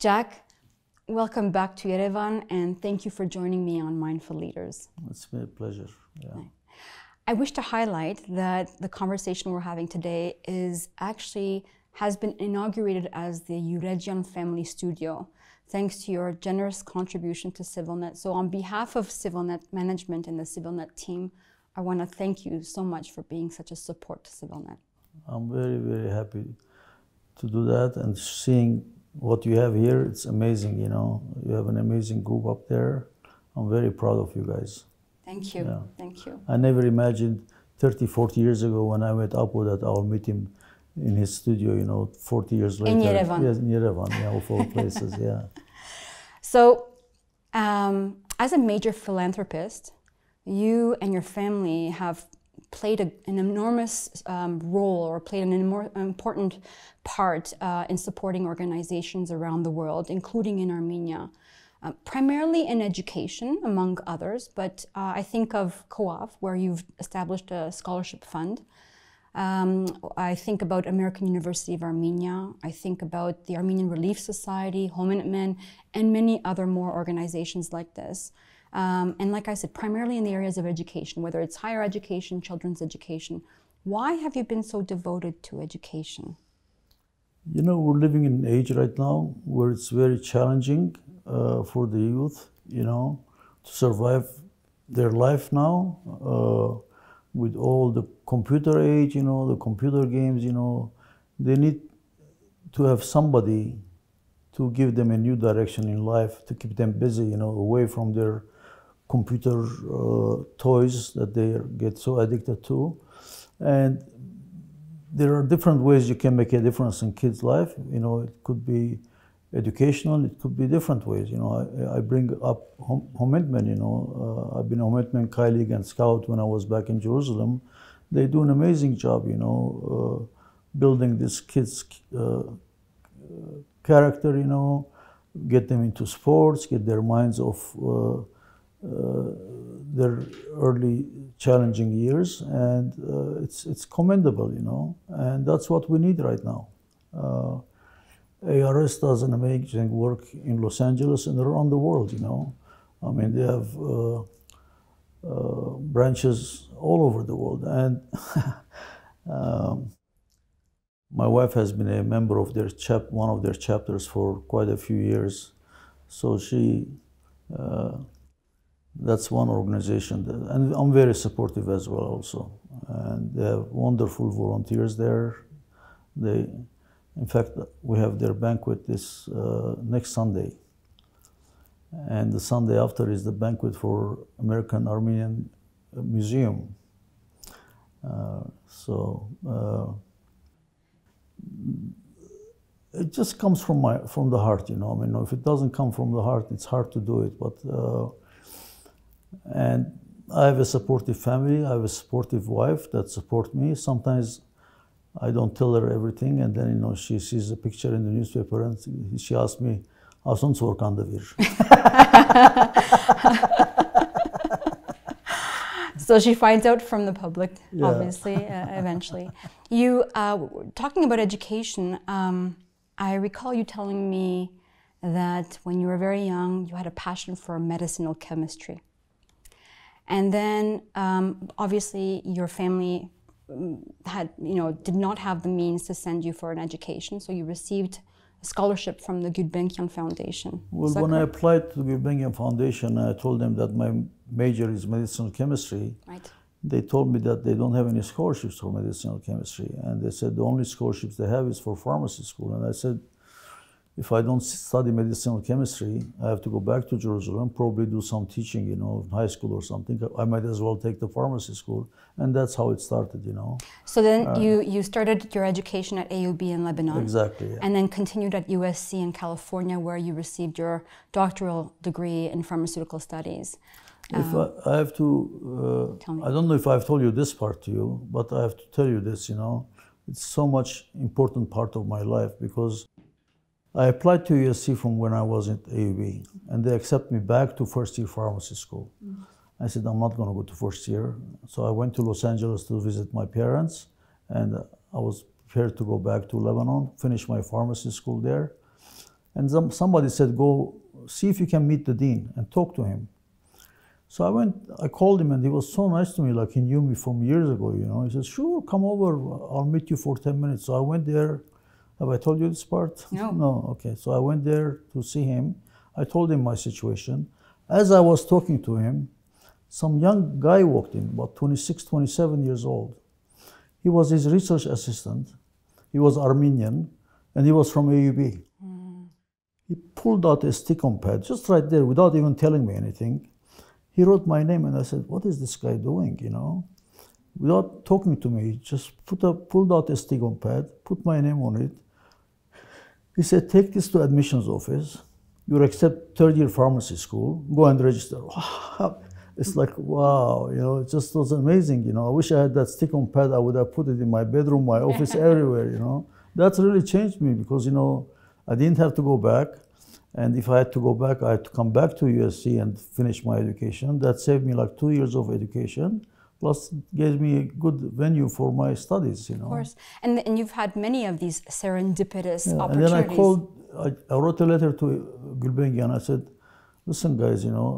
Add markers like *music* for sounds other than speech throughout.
Jack, welcome back to Yerevan and thank you for joining me on Mindful Leaders. It's been a pleasure. Yeah. I wish to highlight that the conversation we're having today is actually has been inaugurated as the Youredjian Family Studio, thanks to your generous contribution to CivilNet. So on behalf of CivilNet management and the CivilNet team, I want to thank you so much for being such a support to CivilNet. I'm very, very happy to do that and seeing what you have here. It's amazing, you know. You have an amazing group up there. I'm very proud of you guys. Thank you. Yeah. Thank you. I never imagined 30, 40 years ago when I met Apu that I'll meet him in his studio, you know, 40 years later. In Yerevan. Yes, in Yerevan, yeah, of all places, yeah. *laughs* So, um, as a major philanthropist, you and your family have played a, an enormous um, role or played an important part uh, in supporting organizations around the world, including in Armenia. Uh, primarily in education, among others, but uh, I think of COAF, where you've established a scholarship fund. Um, I think about American University of Armenia. I think about the Armenian Relief Society, Home and many other more organizations like this. Um, and like I said, primarily in the areas of education, whether it's higher education, children's education. Why have you been so devoted to education? You know, we're living in an age right now where it's very challenging uh, for the youth, you know, to survive their life now uh, with all the computer age, you know, the computer games, you know. They need to have somebody to give them a new direction in life, to keep them busy, you know, away from their computer uh, toys that they get so addicted to. And there are different ways you can make a difference in kids' life. You know, it could be educational, it could be different ways. You know, I, I bring up Homenetmen, you know, uh, I've been Homenetmen colleague and scout when I was back in Jerusalem. They do an amazing job, you know, uh, building this kids' uh, character, you know, get them into sports, get their minds off uh, their early challenging years, and uh, it's it's commendable, you know, and that's what we need right now. Uh, ARS does an amazing work in Los Angeles and around the world, you know. I mean, they have uh, uh, branches all over the world. And *laughs* um, my wife has been a member of their chap, one of their chapters for quite a few years. So she uh, that's one organization, that, and I'm very supportive as well also. And they have wonderful volunteers there. They, in fact, we have their banquet this uh, next Sunday. And the Sunday after is the banquet for American Armenian Museum. Uh, so uh, it just comes from my from the heart, you know. I mean, if it doesn't come from the heart, it's hard to do it. But uh, and I have a supportive family. I have a supportive wife that support me. Sometimes I don't tell her everything, and then you know she sees a picture in the newspaper, and she asks me, "Asun Sorkan Devir." So she finds out from the public, yeah. obviously, uh, eventually. You uh, talking about education. Um, I recall you telling me that when you were very young, you had a passion for medicinal chemistry. And then um, obviously your family mm, had, you know, did not have the means to send you for an education, so you received a scholarship from the Gulbenkian Foundation. Well, when correct? I applied to the Gulbenkian Foundation, I told them that my major is medicinal chemistry. Right. They told me that they don't have any scholarships for medicinal chemistry, and they said the only scholarships they have is for pharmacy school. And I said, if I don't study medicinal chemistry, I have to go back to Jerusalem, probably do some teaching, you know, in high school or something. I might as well take the pharmacy school. And that's how it started, you know. So then uh, you, you started your education at AUB in Lebanon. Exactly. Yeah. And then continued at USC in California, where you received your doctoral degree in pharmaceutical studies. If uh, I, I, have to, uh, I don't know if I've told you this part to you, but I have to tell you this, you know. It's so much important part of my life because I applied to USC from when I was at AUB, and they accepted me back to first year pharmacy school. Mm. I said, I'm not going to go to first year. So I went to Los Angeles to visit my parents, and I was prepared to go back to Lebanon, finish my pharmacy school there. And some, somebody said, go see if you can meet the dean and talk to him. So I went, I called him and he was so nice to me, like he knew me from years ago, you know. He said, sure, come over, I'll meet you for 10 minutes. So I went there. Have I told you this part? No. *laughs* No, okay. So I went there to see him. I told him my situation. As I was talking to him, some young guy walked in, about 26, 27 years old. He was his research assistant. He was Armenian, and he was from AUB. Hmm. He pulled out a stick-on pad, just right there, without even telling me anything. He wrote my name, and I said, "What is this guy doing?" You know, without talking to me, he just put a, pulled out a stick-on pad, put my name on it. He said, "Take this to admissions office. You're accept third-year pharmacy school. Go and register." *laughs* it's like wow, you know, it just was amazing. You know, I wish I had that stick-on pad. I would have put it in my bedroom, my office, *laughs* everywhere. You know, that's really changed me because you know I didn't have to go back. And if I had to go back, I had to come back to USC and finish my education. That saved me like two years of education, plus gave me a good venue for my studies, you know. Of course. And, and you've had many of these serendipitous Yeah, and opportunities. then I called, I, I wrote a letter to Gulbenkian and I said, listen guys, you know,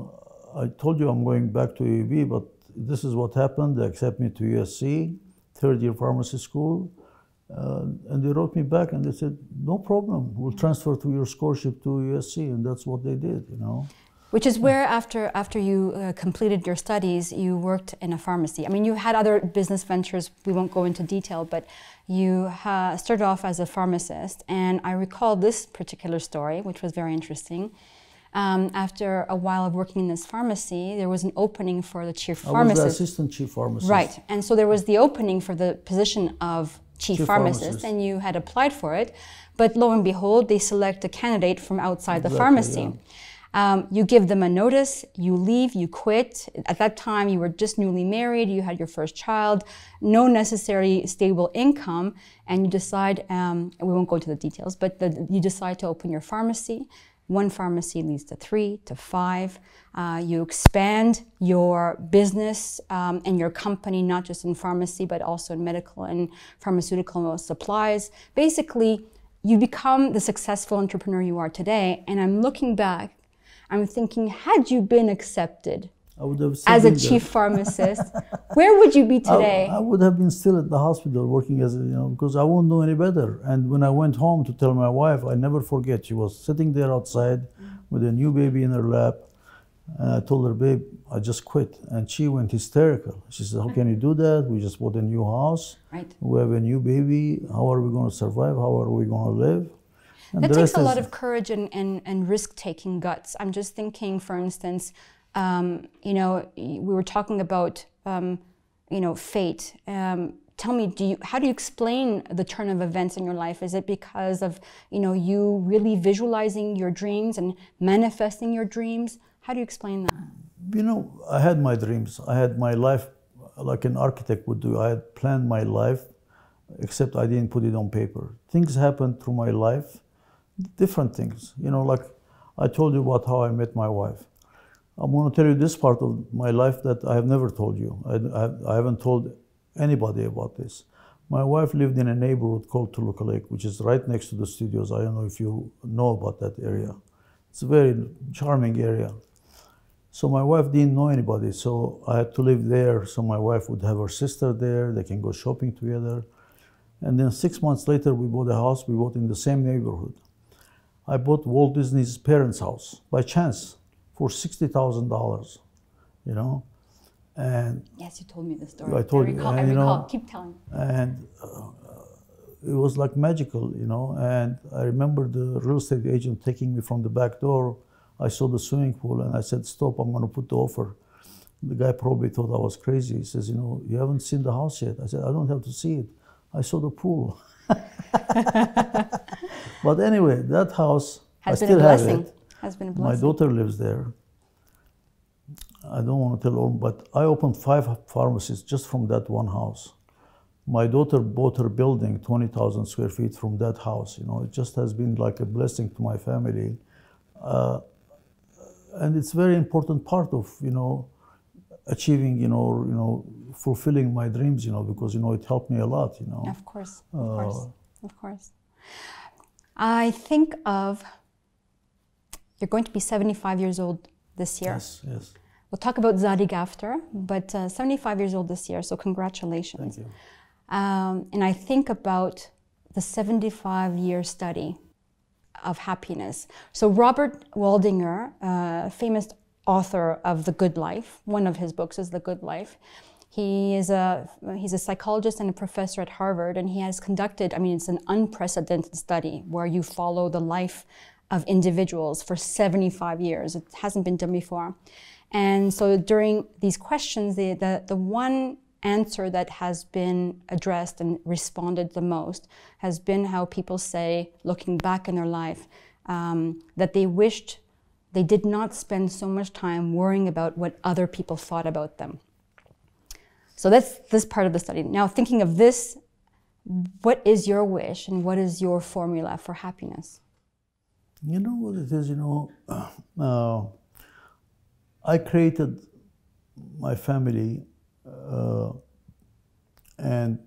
I told you I'm going back to UAB, but this is what happened. They accept me to USC, third year pharmacy school. Uh, and they wrote me back and they said, no problem, we'll transfer to your scholarship to USC. And that's what they did, you know. Which is where, after after you uh, completed your studies, you worked in a pharmacy. I mean, you had other business ventures. We won't go into detail, but you ha- started off as a pharmacist. And I recall this particular story, which was very interesting. Um, after a while of working in this pharmacy, there was an opening for the chief pharmacist. I was the assistant chief pharmacist. Right. And so there was the opening for the position of chief, Chief pharmacist, pharmacist. and you had applied for it. But lo and behold, they select a candidate from outside the Exactly, pharmacy. Um, you give them a notice, you leave, you quit. At that time, you were just newly married, you had your first child, no necessary stable income, and you decide, um, we won't go into the details, but the, you decide to open your pharmacy. One pharmacy leads to three, to five. Uh, you expand your business um, and your company, not just in pharmacy, but also in medical and pharmaceutical supplies. Basically, you become the successful entrepreneur you are today. And I'm looking back, I'm thinking, had you been accepted I would have as a chief pharmacist, where would you be *laughs* today? I, I would have been still at the hospital working as a, you know, because I won't know any better. And when I went home to tell my wife, I never forget, she was sitting there outside with a new baby in her lap. And I told her, babe, I just quit. And she went hysterical. She said, How can you do that? We just bought a new house. Right. We have a new baby. How are we going to survive? How are we going to live? And That takes a is- lot of courage and, and, and risk taking guts. I'm just thinking, for instance, um, you know, we were talking about, um, you know, fate. Um, tell me, do you, how do you explain the turn of events in your life? Is it because of, you know, you really visualizing your dreams and manifesting your dreams? How do you explain that? you know, I had my dreams. I had my life like an architect would do. I had planned my life, except I didn't put it on paper. Things happened through my life, different things. You know, like I told you about how I met my wife. I'm going to tell you this part of my life that I have never told you. I, I, I haven't told anybody about this. My wife lived in a neighborhood called Toluca Lake, which is right next to the studios. I don't know if you know about that area. It's a very charming area. So my wife didn't know anybody, so I had to live there. So my wife would have her sister there. They can go shopping together. And then six months later, we bought a house. We bought in the same neighborhood. I bought Walt Disney's parents' house by chance for sixty thousand dollars. You know, and Yes, you told me the story. I told you, recall, I and, you know, recall. Keep telling. and uh, it was like magical, you know. And I remember the real estate agent taking me from the back door. I saw the swimming pool, and I said, "Stop! I'm going to put the offer." The guy probably thought I was crazy. He says, "You know, you haven't seen the house yet." I said, "I don't have to see it. I saw the pool." *laughs* *laughs* but anyway, that house Has I been a still have blessing. it. Has been a My daughter lives there. I don't want to tell all, but I opened five pharmacies just from that one house. My daughter bought her building, 20,000 square feet from that house. You know, it just has been like a blessing to my family. Uh, and it's very important part of, you know, achieving, you know, you know, fulfilling my dreams, you know, because, you know, it helped me a lot, you know. Of course, of Uh, course, of course. I think of You're going to be 75 years old this year. Yes, yes. We'll talk about Zadig after, but uh, 75 years old this year, so congratulations. Thank you. Um, and I think about the 75 year study of happiness. So, Robert Waldinger, uh, famous author of The Good Life, one of his books is The Good Life. He is a he's a psychologist and a professor at Harvard, and he has conducted. I mean, it's an unprecedented study where you follow the life of individuals for 75 years. It hasn't been done before, and so during these questions, the the, the one answer that has been addressed and responded the most has been how people say, looking back in their life, um, that they wished they did not spend so much time worrying about what other people thought about them. So that's this part of the study. Now, thinking of this, what is your wish and what is your formula for happiness? You know what it is, you know, uh, I created my family uh, and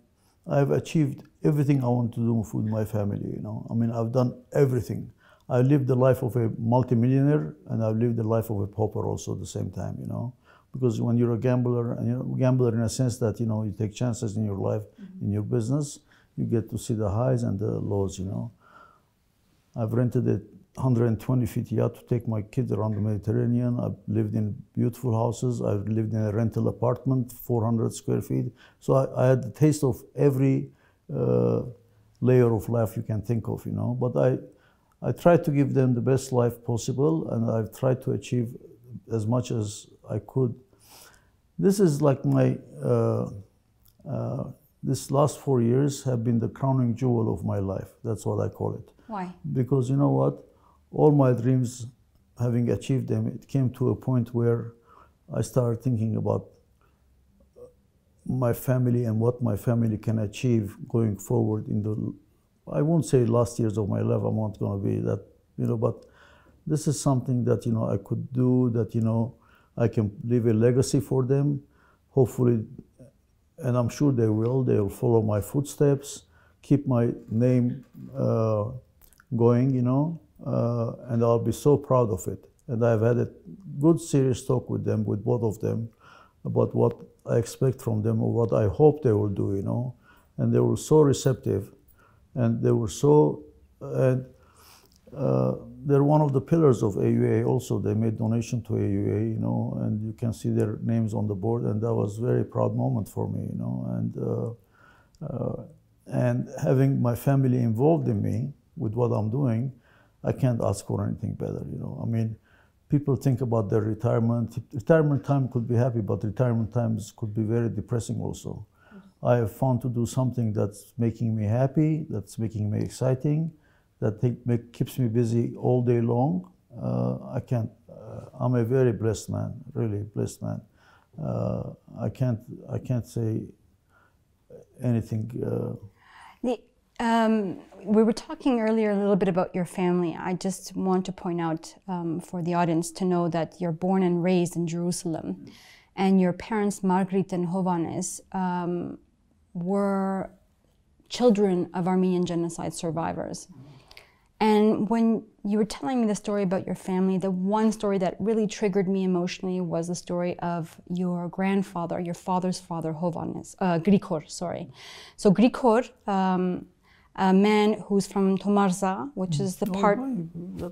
I've achieved everything I want to do with my family, you know. I mean, I've done everything. I lived the life of a multimillionaire and I've lived the life of a pauper also at the same time, you know. Because when you're a gambler, and you're a gambler in a sense that, you know, you take chances in your life, mm-hmm. in your business, you get to see the highs and the lows, you know. I've rented a 120 feet yacht to take my kids around the Mediterranean. I've lived in beautiful houses. I've lived in a rental apartment, 400 square feet. So I, I had the taste of every uh, layer of life you can think of, you know. But I, I tried to give them the best life possible, and I've tried to achieve as much as I could. This is like my, uh, uh, this last four years have been the crowning jewel of my life. That's what I call it. Why? Because you know what? all my dreams, having achieved them, it came to a point where I started thinking about my family and what my family can achieve going forward in the I won't say last years of my life I'm not going to be that you know but this is something that you know I could do that you know I can leave a legacy for them hopefully and I'm sure they will they will follow my footsteps keep my name uh, going you know uh, and I'll be so proud of it. And I've had a good, serious talk with them, with both of them, about what I expect from them or what I hope they will do, you know. And they were so receptive, and they were so, and uh, they're one of the pillars of AUA also. They made donation to AUA, you know, and you can see their names on the board, and that was very proud moment for me, you know. And uh, uh, and having my family involved in me with what I'm doing, I can't ask for anything better. You know, I mean, people think about their retirement. Retirement time could be happy, but retirement times could be very depressing also. I have found to do something that's making me happy, that's making me exciting, that take, make, keeps me busy all day long. Uh, I can't. Uh, I'm a very blessed man, really blessed man. Uh, I can't. I can't say anything. Uh, um, we were talking earlier a little bit about your family. I just want to point out um, for the audience to know that you're born and raised in Jerusalem, and your parents, Margarit and Hovannes, um, were children of Armenian genocide survivors. And when you were telling me the story about your family, the one story that really triggered me emotionally was the story of your grandfather, your father's father, Hovannes, uh, Grigor, sorry. So Grigor, um, a man who's from Tomarza, which is the part.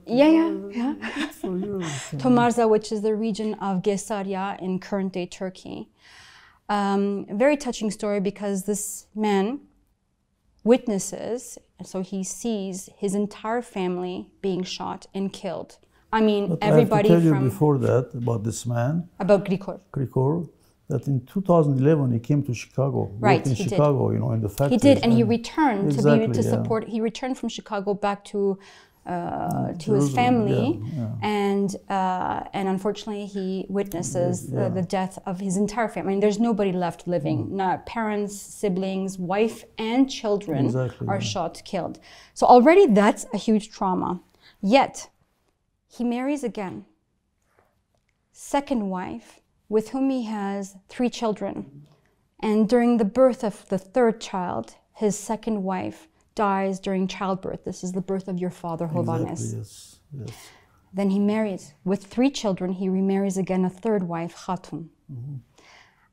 Yeah, yeah, yeah. *laughs* Tomarza, which is the region of Gesaria in current day Turkey. Um, very touching story because this man witnesses, so he sees his entire family being shot and killed. I mean, but everybody I have to tell from. You before that, about this man. About Grigor. Grigor that in 2011 he came to Chicago. Right, in he Chicago, did. you know, in the factory. He did, and, and he returned exactly, to be to yeah. support. He returned from Chicago back to uh, to his family, yeah, yeah. and uh, and unfortunately he witnesses Yeah. the, the death of his entire family. I mean, there's nobody left living. Mm. Not parents, siblings, wife, and children Exactly, are shot, killed. So already that's a huge trauma. Yet he marries again. Second wife, with whom he has three children. And during the birth of the third child, his second wife dies during childbirth. This is the birth of your father, Hovannes. Exactly, yes, yes. Then he marries. With three children, he remarries again a third wife, Khatun.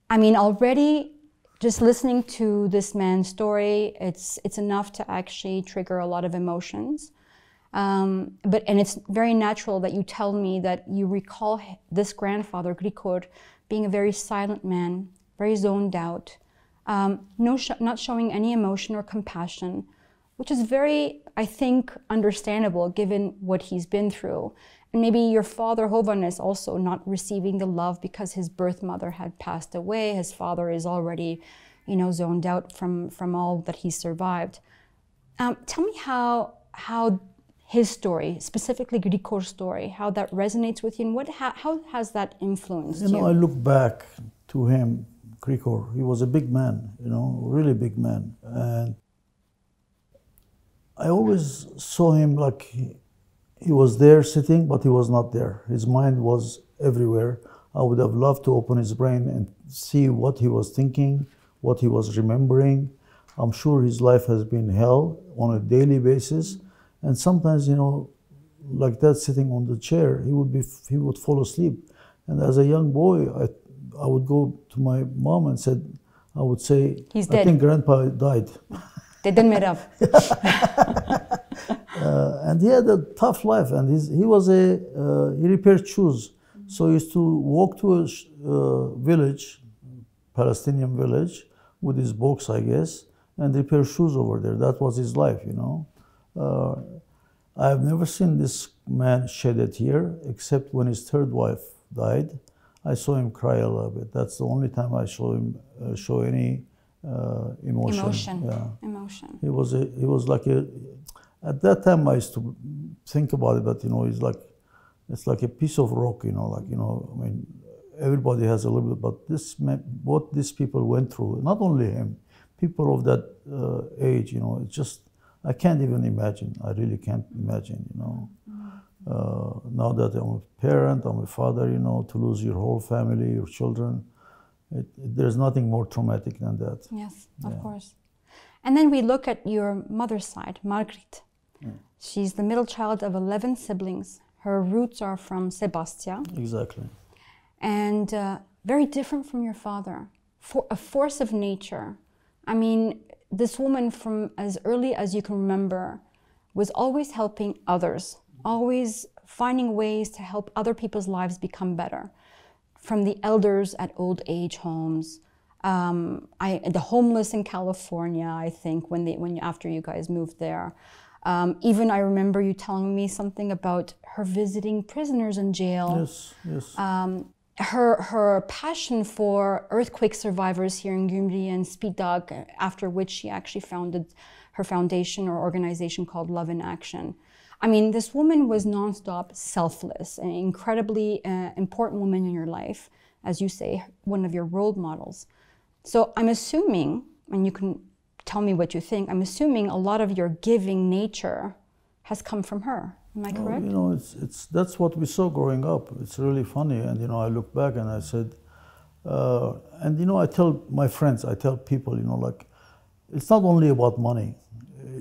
I mean, already just listening to this man's story, it's, it's enough to actually trigger a lot of emotions. Um, but and it's very natural that you tell me that you recall this grandfather Grigor being a very silent man, very zoned out, um, no sh- not showing any emotion or compassion, which is very, I think, understandable given what he's been through. And maybe your father Hovannes also not receiving the love because his birth mother had passed away. His father is already, you know, zoned out from from all that he survived. Um, tell me how how his story, specifically Grigor's story, how that resonates with you, and what how, how has that influenced You you? know, I look back to him, Grigor. He was a big man, you know, really big man, and I always saw him like he, he was there sitting, but he was not there. His mind was everywhere. I would have loved to open his brain and see what he was thinking, what he was remembering. I'm sure his life has been hell on a daily basis, and sometimes, you know, like that, sitting on the chair, he would be he would fall asleep. And as a young boy, I I would go to my mom and said, I would say, He's I dead." think Grandpa died. *laughs* Dedan Merab. *laughs* *laughs* Uh, and he had a tough life and he's, he was a uh, he repaired shoes. So he used to walk to a uh, village palestinian village with his box i guess and repair shoes over there. That was his life you know? Uh, i've never seen this man shed a tear except when his third wife died. I saw him cry a little bit. That's the only time i saw him uh, show any uh, emotion Emotion. yeah Emotion. he was a he was like a at that time I used to think about it, but you know, it's like it's like a piece of rock, you know, like you know, I mean, everybody has a little bit, but this what these people went through, not only him, people of that uh, age, you know, it's just I can't even imagine. I really can't imagine, you know. Uh, now that I'm a parent, I'm a father, you know, to lose your whole family, your children, it, it, there's nothing more traumatic than that. Yes, of course. And then we look at your mother's side, Margrit. She's the middle child of 11 siblings. Her roots are from Sebastia Exactly. and uh, very different from your father. For a force of nature. I mean, this woman, from as early as you can remember, was always helping others, always finding ways to help other people's lives become better. From the elders at old age homes, um, I, the homeless in California, I think, when they, when after you guys moved there. Um, even I remember you telling me something about her visiting prisoners in jail Yes, yes. um, her her passion for earthquake survivors here in Gyumri and Spidag, after which she actually founded her foundation or organization called Love in Action. I mean, this woman was nonstop selfless, an incredibly uh, important woman in your life, as you say, one of your role models. So I'm assuming, and you can tell me what you think, I'm assuming a lot of your giving nature has come from her. Am I correct? you know, it's, it's, that's what we saw growing up. It's really funny. And, you know, I look back and I said, uh, and, you know, I tell my friends, I tell people, you know, like, it's not only about money.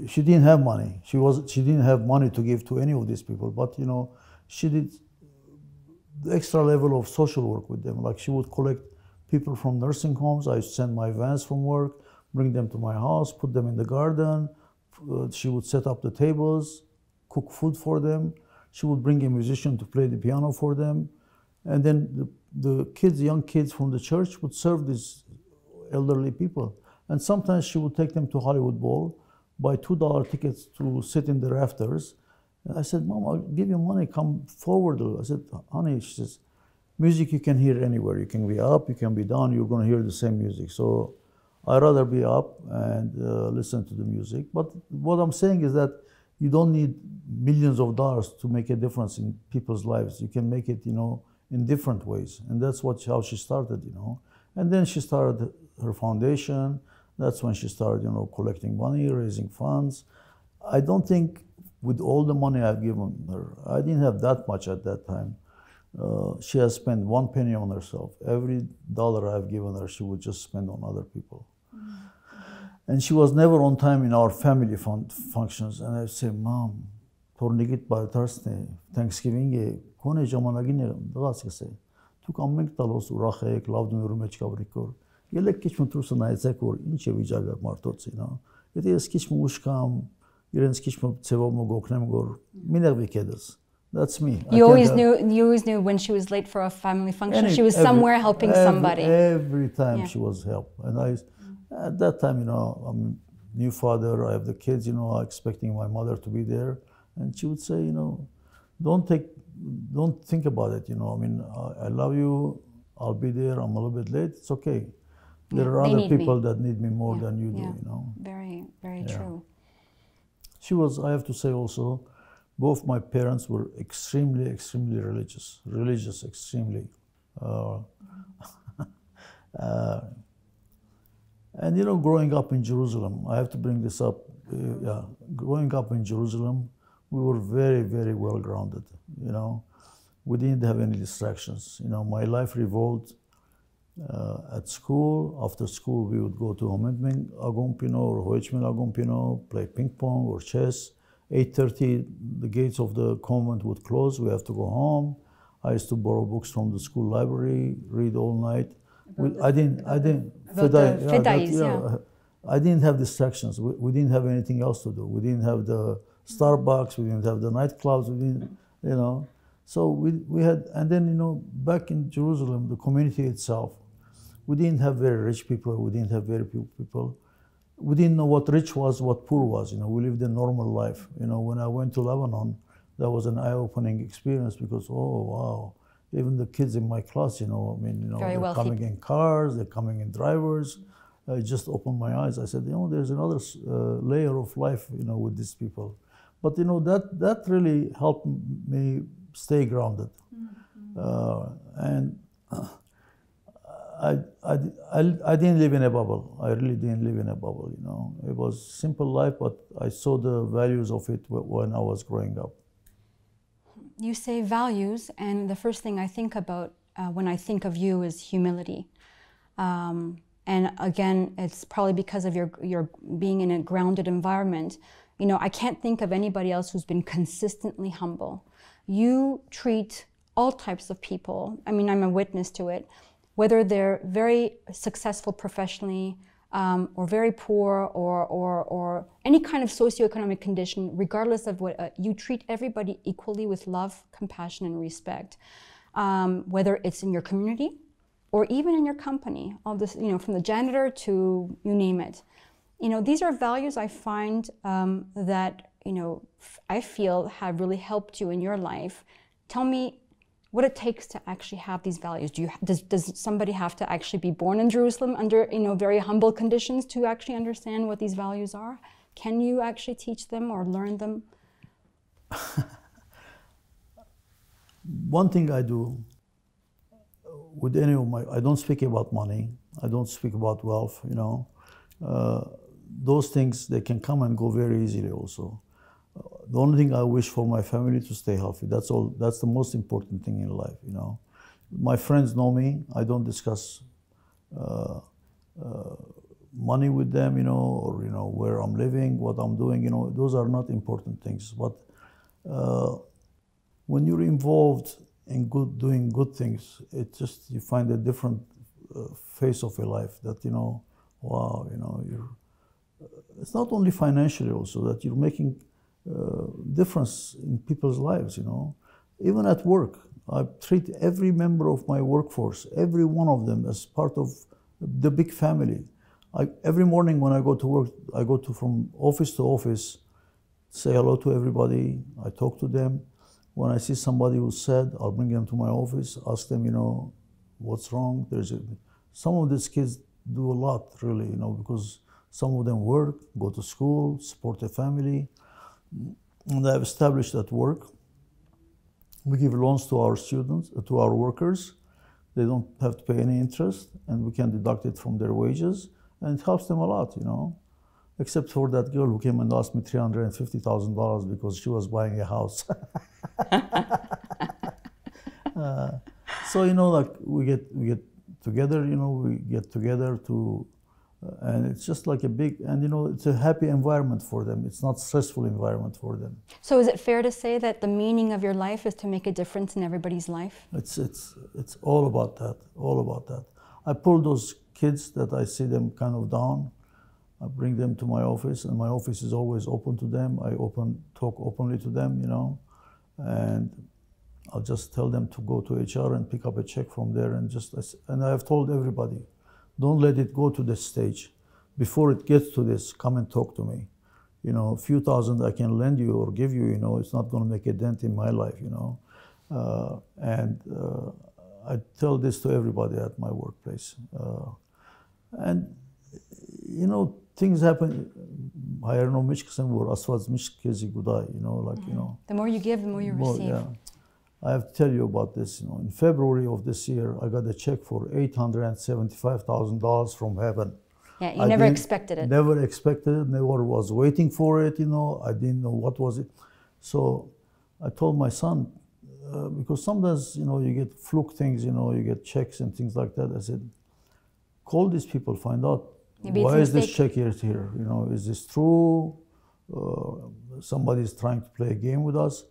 She didn't have money. She, was, she didn't have money to give to any of these people. But, you know, she did the extra level of social work with them. Like, she would collect people from nursing homes. I send my vans from work, bring them to my house, put them in the garden. Uh, she would set up the tables, cook food for them. She would bring a musician to play the piano for them. And then the, the kids, young kids from the church would serve these elderly people. And sometimes she would take them to Hollywood Bowl, buy $2 tickets to sit in the rafters. And I said, Mom, I'll give you money, come forward. I said, honey, she says, music you can hear anywhere. You can be up, you can be down, you're going to hear the same music. So I'd rather be up and uh, listen to the music. But what I'm saying is that you don't need millions of dollars to make a difference in people's lives. You can make it, you know, in different ways. And that's what how she started, you know. And then she started her foundation. That's when she started, you know, collecting money, raising funds. I don't think with all the money I've given her, I didn't have that much at that time. Uh, she has spent one penny on herself. Every dollar I've given her, she would just spend on other people. Mm-hmm. And she was never on time in our family fun- functions. And I'd say, Mom, turn it by کنه جامانگی نگم دقاس کسی تو کام منگ تلوس و راخه یک you like kiqë më tru se na e cekur in që vi gjagak martoci, no. Je ti e s'kiqë më ushkam, je në gor, minek kedës. That's me. You always knew. You always knew when she was late for a family function. Any, she was every, somewhere helping every, somebody. Every time yeah. she was help, and I, at that time, you know, I'm new father. I have the kids. You know, expecting my mother to be there, and she would say, you know, don't take, don't think about it. You know, I mean, I, I love you. I'll be there. I'm a little bit late. It's okay. There are other people me. that need me more yeah, than you do. You know. Very, very true. She was. I have to say also both my parents were extremely, extremely religious, religious, extremely. Uh, *laughs* uh, and you know, growing up in Jerusalem, I have to bring this up. Uh, yeah, growing up in Jerusalem, we were very, very well grounded. You know, we didn't have any distractions. You know, my life revolved uh, at school. After school, we would go to Homendming Agumpino or Hoichmin Agumpino, play ping pong or chess 8.30, the gates of the convent would close. We have to go home. I used to borrow books from the school library, read all night. We, I didn't, I didn't, Fedai, yeah, that, yeah, yeah. I didn't have distractions. We, we, didn't have anything else to do. We didn't have the Starbucks. We didn't have the nightclubs. We didn't, you know. So we, we had, and then, you know, back in Jerusalem, the community itself, we didn't have very rich people. We didn't have very few people we didn't know what rich was, what poor was. You know, we lived a normal life. You know, when I went to Lebanon, that was an eye-opening experience because oh wow, even the kids in my class, you know, I mean, you know, Very they're wealthy. coming in cars, they're coming in drivers. I just opened my eyes. I said, you know, there's another uh, layer of life, you know, with these people. But you know, that that really helped me stay grounded, mm-hmm. uh, and. I, I, I, I didn't live in a bubble. I really didn't live in a bubble, you know. It was simple life, but I saw the values of it when I was growing up. You say values, and the first thing I think about uh, when I think of you is humility. Um, and again, it's probably because of your, your being in a grounded environment. You know, I can't think of anybody else who's been consistently humble. You treat all types of people, I mean, I'm a witness to it whether they're very successful professionally um, or very poor or, or, or any kind of socioeconomic condition, regardless of what, uh, you treat everybody equally with love, compassion, and respect. Um, whether it's in your community or even in your company, all this, you know, from the janitor to you name it. You know, these are values I find um, that, you know, I feel have really helped you in your life. Tell me what it takes to actually have these values. Do you, does, does somebody have to actually be born in Jerusalem under you know, very humble conditions to actually understand what these values are? Can you actually teach them or learn them? *laughs* One thing I do with any of my, I don't speak about money. I don't speak about wealth, you know. Uh, those things, they can come and go very easily also the only thing I wish for my family to stay healthy. That's all. That's the most important thing in life. You know, my friends know me. I don't discuss uh, uh, money with them. You know, or you know where I'm living, what I'm doing. You know, those are not important things. But uh, when you're involved in good doing good things, it just you find a different uh, face of your life. That you know, wow, you know, you're. It's not only financially also that you're making uh, difference in people's lives, you know. Even at work, I treat every member of my workforce, every one of them, as part of the big family. I, every morning when I go to work, I go to from office to office, say hello to everybody. I talk to them. When I see somebody who's sad, I'll bring them to my office, ask them, you know, what's wrong. There's a, some of these kids do a lot, really, you know, because some of them work, go to school, support their family and I've established that work. We give loans to our students, uh, to our workers. They don't have to pay any interest, and we can deduct it from their wages, and it helps them a lot, you know. Except for that girl who came and asked me three hundred and fifty thousand dollars because she was buying a house. *laughs* uh, so you know, like we get we get together, you know, we get together to and it's just like a big, and you know, it's a happy environment for them. It's not stressful environment for them. So is it fair to say that the meaning of your life is to make a difference in everybody's life? It's it's it's all about that. All about that. I pull those kids that I see them kind of down. I bring them to my office, and my office is always open to them. I open talk openly to them, you know, and I'll just tell them to go to HR and pick up a check from there, and just and I've told everybody don't let it go to the stage. Before it gets to this, come and talk to me. You know, a few thousand I can lend you or give you, you know, it's not going to make a dent in my life, you know. Uh, and uh, I tell this to everybody at my workplace. Uh, and, you know, things happen. I don't know, Mişkesen vur, asfaz Mişkezi Guday, you know, like, you mm-hmm. know. The more you give, the more you more, receive. Yeah. I have to tell you about this. You know, in February of this year, I got a check for eight hundred and seventy-five thousand dollars from heaven. Yeah, you I never expected it. Never expected it. Never was waiting for it. You know, I didn't know what was it. So I told my son uh, because sometimes you know you get fluke things. You know, you get checks and things like that. I said, call these people, find out Maybe why is this check here. Here, you know, is this true? Uh, somebody is trying to play a game with us.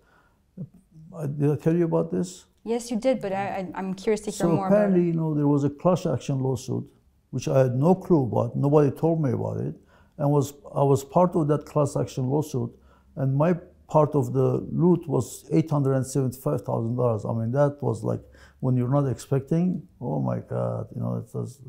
I, did I tell you about this? Yes, you did, but I, I'm curious to hear So more about apparently, you know, there was a class action lawsuit, which I had no clue about. Nobody told me about it, and was I was part of that class action lawsuit, and my part of the loot was eight hundred and seventy-five thousand dollars. I mean, that was like when you're not expecting. Oh my God, you know, it was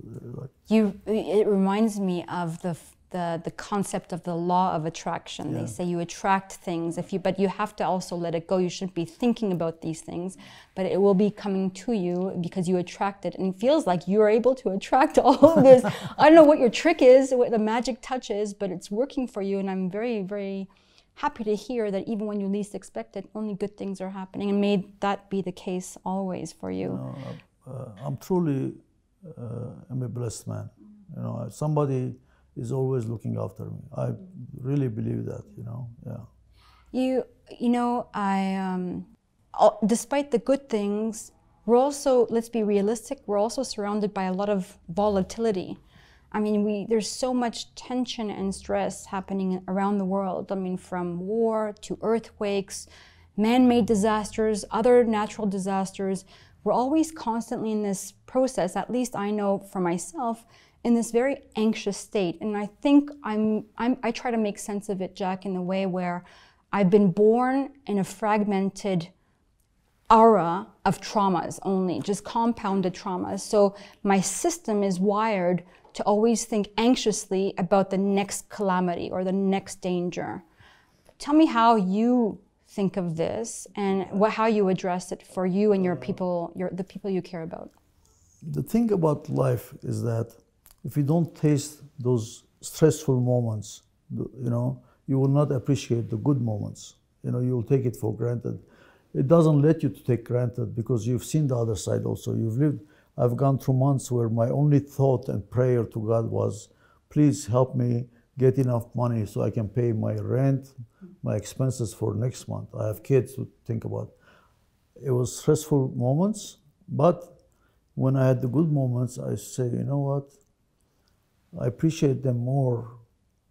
like You, it reminds me of the the the concept of the law of attraction. They say you attract things if you, but you have to also let it go. You shouldn't be thinking about these things, but it will be coming to you because you attract it, and it feels like you're able to attract *laughs* all of this. I don't know what your trick is, what the magic touch is, but it's working for you, and I'm very very happy to hear that even when you least expect it, only good things are happening, and may that be the case always for you. uh, I'm truly uh, am a blessed man. You know, somebody is always looking after me. I really believe that. You know, yeah. You, you know, I, um, despite the good things, we're also, let's be realistic, we're also surrounded by a lot of volatility. I mean, we, there's so much tension and stress happening around the world. I mean, from war to earthquakes, man made disasters, other natural disasters. We're always constantly in this process, at least I know for myself, in this very anxious state. And I think I'm, I'm, I try to make sense of it, Jack, in the way where I've been born in a fragmented aura of traumas only, just compounded traumas. So my system is wired to always think anxiously about the next calamity or the next danger. Tell me how you think of this and what, how you address it for you and your uh, people, your, the people you care about. The thing about life is that if you don't taste those stressful moments, you know, you will not appreciate the good moments. You know, you'll take it for granted. It doesn't let you to take granted because you've seen the other side also. You've lived. I've gone through months where my only thought and prayer to God was, please help me get enough money so I can pay my rent, my expenses for next month. I have kids to think about. It was stressful moments, but when I had the good moments, I say, you know what? I appreciate them more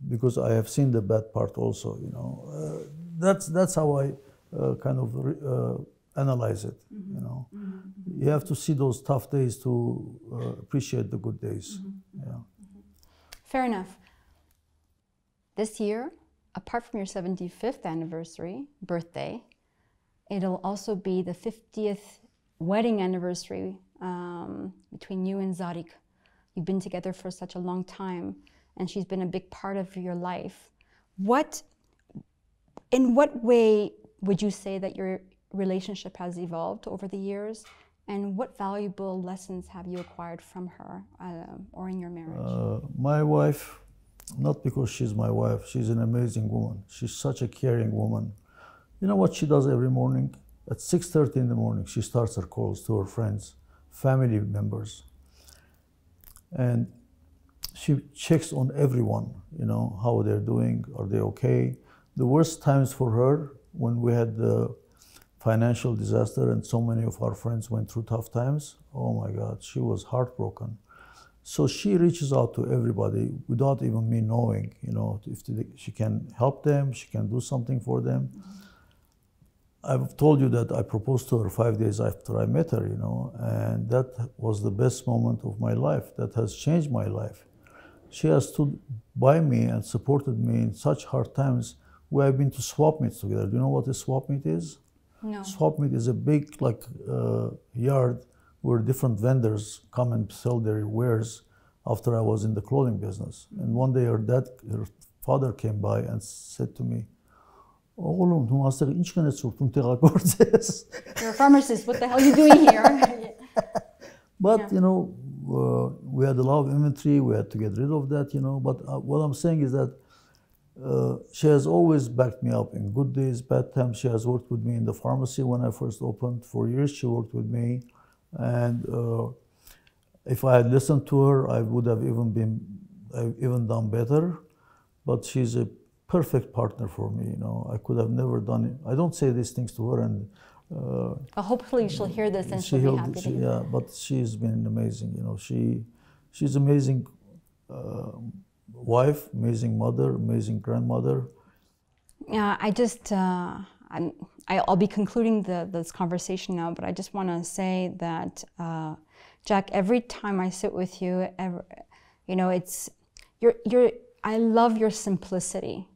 because I have seen the bad part also. You know, uh, that's that's how I uh, kind of re- uh, analyze it. You know, you have to see those tough days to uh, appreciate the good days. Yeah. Fair enough. This year, apart from your 75th anniversary, birthday, it'll also be the 50th wedding anniversary um, between you and Zarik. You've been together for such a long time, and she's been a big part of your life. What, in what way would you say that your relationship has evolved over the years? And what valuable lessons have you acquired from her uh, or in your marriage? Uh, my wife, not because she's my wife, she's an amazing woman. She's such a caring woman. You know what she does every morning? At 6:30 in the morning, she starts her calls to her friends, family members, and she checks on everyone. You know how they're doing, are they okay? The worst times for her when we had the financial disaster and so many of our friends went through tough times. Oh my God, she was heartbroken. So she reaches out to everybody without even me knowing, you know, if she can help them, she can do something for them. I've told you that I proposed to her five days after I met her, you know, and that was the best moment of my life. That has changed my life. She has stood by me and supported me in such hard times. We have been to swap meets together. Do you know what a swap meet is? No. Swap meet is a big like uh, yard where different vendors come and sell their wares after I was in the clothing business. And one day her dad, her father came by and said to me, Oğlum tüm hastayı üç güne çırpın tekrar göreceğiz. You're a pharmacist, what the hell are you doing here? *laughs* but, yeah. you know, uh, we had a lot of inventory, we had to get rid of that, you know, but uh, what I'm saying is that uh, she has always backed me up in good days, bad times. She has worked with me in the pharmacy when I first opened. For years, she worked with me. And uh, if I had listened to her, I would have even been, I've even done better. But she's a perfect partner for me. You know, I could have never done it. I don't say these things to her, and uh, well, hopefully she'll hear this and she she'll be happy. She, yeah, but she's been amazing. You know, she she's amazing uh, wife, amazing mother, amazing grandmother. Yeah, I just uh, I'm, I'll be concluding the, this conversation now, but I just want to say that uh, Jack, every time I sit with you, ever, you know, it's you're you're. I love your simplicity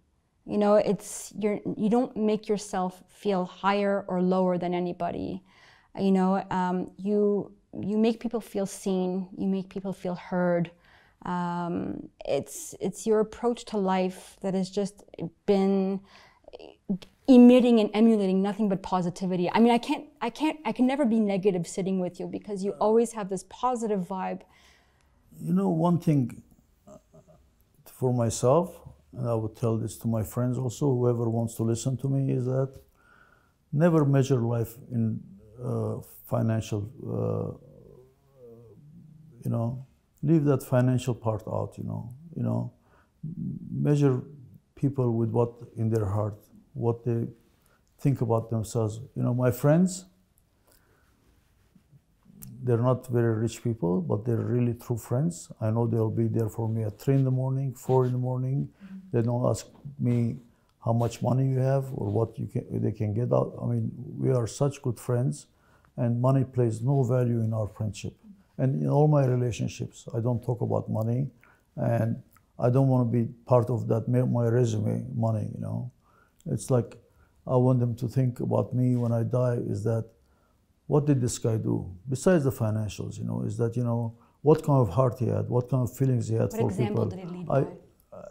you know, it's you're you don't make yourself feel higher or lower than anybody. You know, um, you you make people feel seen. You make people feel heard. Um, it's it's your approach to life that has just been emitting and emulating nothing but positivity. I mean, I can't, I can't, I can never be negative sitting with you because you always have this positive vibe. You know, one thing for myself, and I would tell this to my friends also, whoever wants to listen to me, is that never measure life in uh, financial, uh, you know, leave that financial part out, you know, you know, measure people with what in their heart, what they think about themselves. You know, my friends, they're not very rich people, but they're really true friends. I know they'll be there for me at three in the morning, four in the morning. Mm-hmm. They don't ask me how much money you have or what you can, they can get out. I mean, we are such good friends, and money plays no value in our friendship. And in all my relationships, I don't talk about money, and I don't want to be part of that my resume money. You know, it's like I want them to think about me when I die. Is that what did this guy do besides the financials? You know, is that you know what kind of heart he had, what kind of feelings he had what for example people. Did he lead I,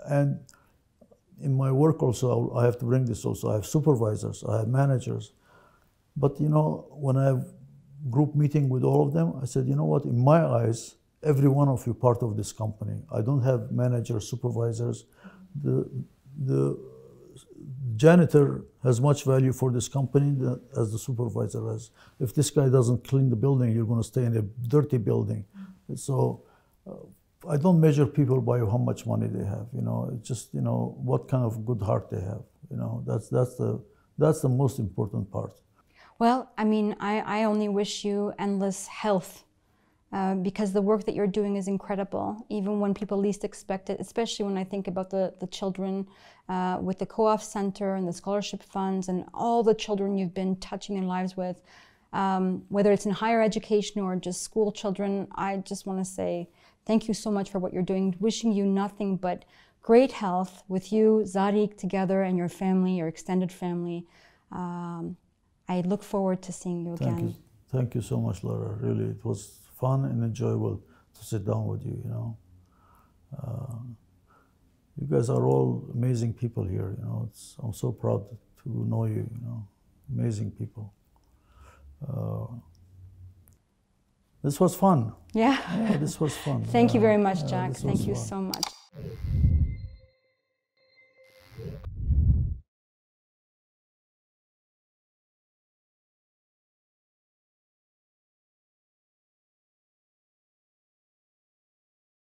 and in my work also, I have to bring this also. I have supervisors, I have managers, but you know when I have group meeting with all of them, I said, you know what? In my eyes, every one of you part of this company. I don't have managers, supervisors. The the janitor has much value for this company as the supervisor has. If this guy doesn't clean the building, you're going to stay in a dirty building. So uh, I don't measure people by how much money they have. You know, it's just you know what kind of good heart they have. You know, that's that's the that's the most important part. Well, I mean, I, I only wish you endless health uh, because the work that you're doing is incredible, even when people least expect it, especially when I think about the, the children uh, with the COAF Center and the scholarship funds and all the children you've been touching their lives with, um, whether it's in higher education or just school children, I just want to say thank you so much for what you're doing. Wishing you nothing but great health with you, Zarik, together, and your family, your extended family. Um, I look forward to seeing you again. Thank you. Thank you so much, Lara. Really, it was fun and enjoyable to sit down with you, you know. Uh, you guys are all amazing people here, you know. It's, I'm so proud to know you, you know. Amazing people. Uh, this was fun. Yeah. yeah. This was fun. *laughs* Thank you very much, Jack. Thank you fun. so much.